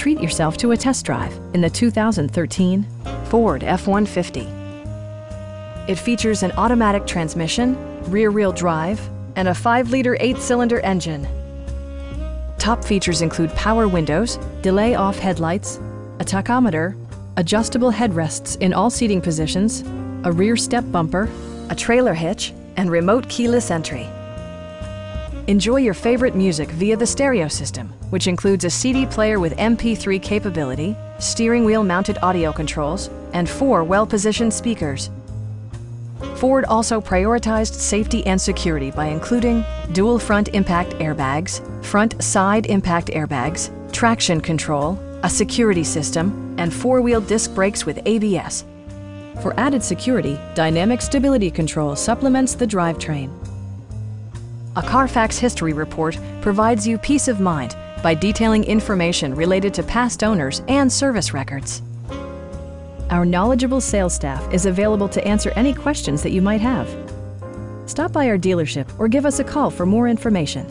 treat yourself to a test drive in the 2013 Ford F-150. It features an automatic transmission, rear-wheel drive, and a 5-liter 8-cylinder engine. Top features include power windows, delay-off headlights, a tachometer, adjustable headrests in all seating positions, a rear step bumper, a trailer hitch, and remote keyless entry. Enjoy your favorite music via the stereo system, which includes a CD player with MP3 capability, steering wheel mounted audio controls, and four well-positioned speakers. Ford also prioritized safety and security by including dual front impact airbags, front side impact airbags, traction control, a security system, and four-wheel disc brakes with ABS. For added security, Dynamic Stability Control supplements the drivetrain. A Carfax history report provides you peace of mind by detailing information related to past owners and service records. Our knowledgeable sales staff is available to answer any questions that you might have. Stop by our dealership or give us a call for more information.